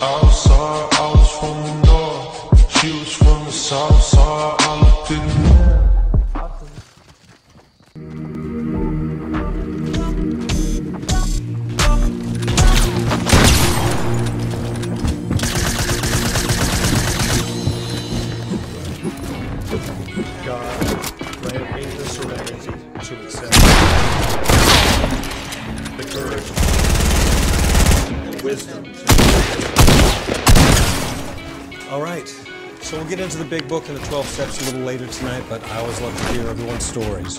outside, I was from the north. She was from the south side, I looked in the. God grant me the serenity to accept All right, so we'll get into the big book and the 12 steps a little later tonight, but I always love to hear everyone's stories.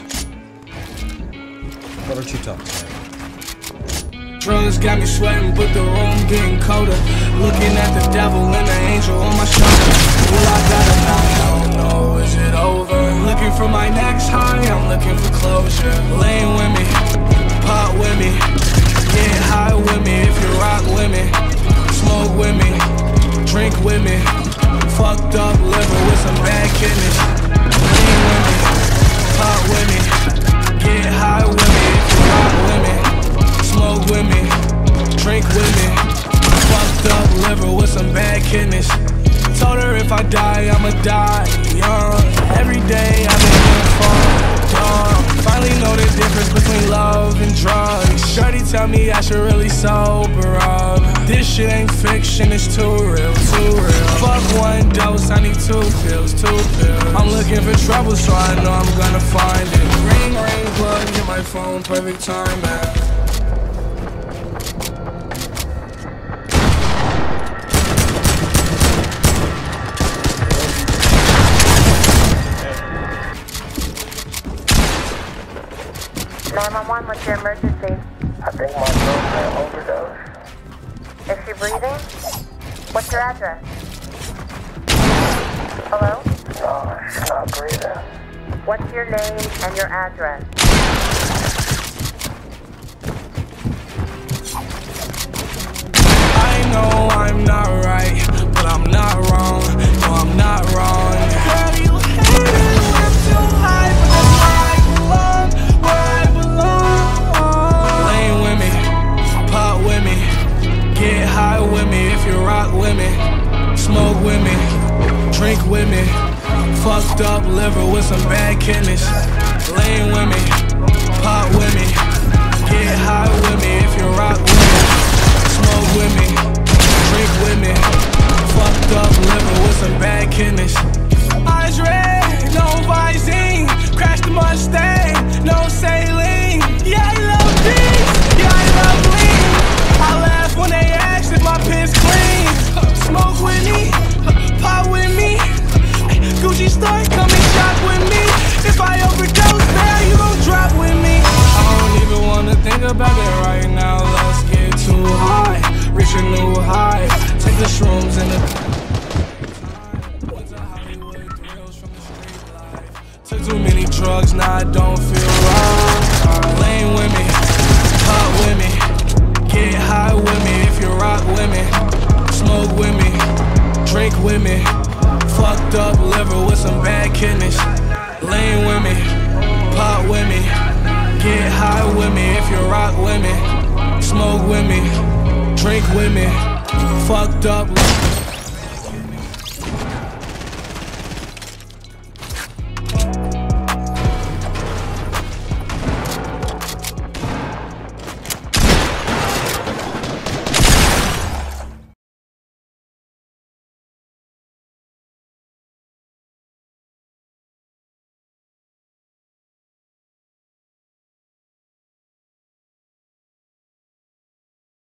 Why don't you talk tonight? Drugs got me sweating, but the room getting colder. Looking at the devil Fucked up liver with some bad kidneys. Lean pot with me, get high with you rock me smoke with me, drink with me. Fucked up liver with some bad kidneys. Told her if I die, I'ma die young. Every day I've been for dumb. Finally know the difference between love and drugs. Tell me I should really sober up. This shit ain't fiction, it's too real, too real. Fuck one dose, I need two pills, two pills. I'm looking for trouble, so I know I'm gonna find it. Ring, ring, plug, get my phone, perfect time, man. Nine one one. What's your emergency? I think my girlfriend overdosed. Is she breathing? What's your address? Hello? No, she's not breathing. What's your name and your address? With me if you rock with me, smoke with me, drink with me. Fucked up liver with some bad kidneys. Lane with me, pop with me, get high with me if you rock with me. Smoke with me, drink with me. Fucked up liver with some bad kidneys. Drugs, now I don't feel right. Lane with me, pop with me, get high with me if you rock with me, smoke with me, drink with me. Fucked up liver with some bad kidneys. Lane with me, pop with me, get high with me if you rock with me, smoke with me, drink with me. Fucked up.